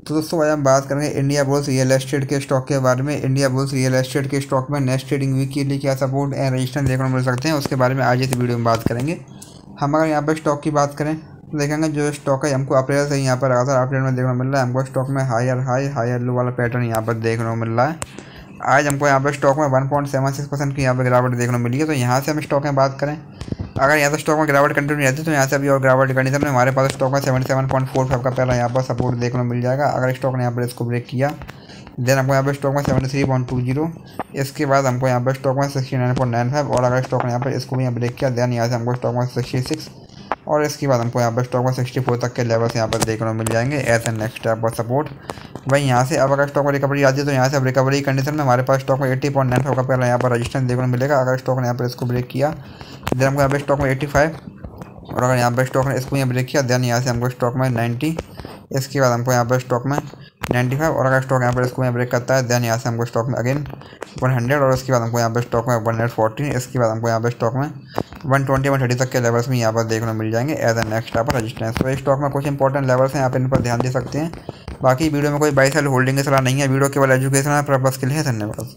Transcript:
तो दोस्तों, आज हम बात करेंगे इंडिया बुल्स रियल एस्टेट के स्टॉक के बारे में। इंडिया बुल्स रियल एस्टेट के स्टॉक में नेक्स्ट ट्रेडिंग वीक के लिए क्या सपोर्ट एंड रजिस्टर देखने को मिल सकते हैं, उसके बारे में आज इस वीडियो में बात करेंगे। हम अगर यहाँ पर स्टॉक की बात करें तो देखेंगे जो स्टॉक है, हमको अप्रैल से यहाँ पर था अप्रैल में देखने को मिल रहा है। हमको स्टॉक में हायर हाई हायर लो वाला पैटर्न यहाँ पर देखने को मिल रहा है। आज हमको यहाँ पर स्टॉक में one point seven six percent की यहाँ पर गिरावट देखने को मिली है। तो यहाँ से हम स्टॉक में बात करें। अगर यहाँ से स्टॉक में गिरावट कंटिन्यू रहती है तो यहाँ से अभी और गिरावट कंडीशन में हमारे पास स्टॉक में seven seven point four five का पहला यहाँ पर सपोर्ट देखने को मिल जाएगा। अगर स्टॉक ने यहाँ पर इसको ब्रेक किया देन हमको यहाँ पर स्टॉक में seventy three point two zero इसके बाद हमको यहाँ पर स्टॉक में sixty nine point nine five और अगर स्टॉक ने यहाँ पर इसको भी यहाँ ब्रेक किया देन यहाँ से हमको स्टॉक में सिक्सटी सिक्स और इसके बाद हमको यहाँ पर स्टॉक में सिक्सटी फोर तक के लेवल्स यहाँ पर देखने को मिल जाएँगे एज ए नेक्स्ट स्टेप पर सपोर्ट भाई यहाँ से अब अगर स्टॉक में रिकवरी आती है तो यहाँ से अब रिकवरी कंडीशन में हमारे पास स्टॉक में एट्टी पॉइंट नाइन का पहला यहाँ पर रजिस्टेंस देखने को मिलेगा। अगर स्टॉक ने यहाँ पर इसको ब्रेक किया देन हमको यहाँ पर स्टॉक में एट्टी फाइव और अगर यहाँ पर स्टॉक ने इसको यहाँ ब्रेक किया देन यहाँ से हमको स्टॉक में नाइन्टी इसके बाद हमको यहाँ पर स्टॉक में नाइन्टी फाइव और अगर स्टॉक यहाँ पर इसको यहाँ ब्रेक करता है देन यहाँ से हमको स्टॉक में अगेन वन हंड्रेड और उसके बाद हमको यहाँ पर स्टॉक में वन हंड्रेड फोर्टीन इसके बाद हमको यहाँ पर स्टॉक में वन ट्वेंटी वन थर्टी तक के लेवल्स में यहाँ पर देखने मिल जाएँगे एज ए नेक्स्ट आप रजिस्टेंस तो स्टॉक में कुछ इंपॉर्टेंट लेवल्स हैं, आप इन पर ध्यान दे सकते हैं। बाकी वीडियो में कोई बाई सेल होल्डिंग की सलाह नहीं है वीडियो केवल एजुकेशनल पर्पज़ के लिए धन्यवाद।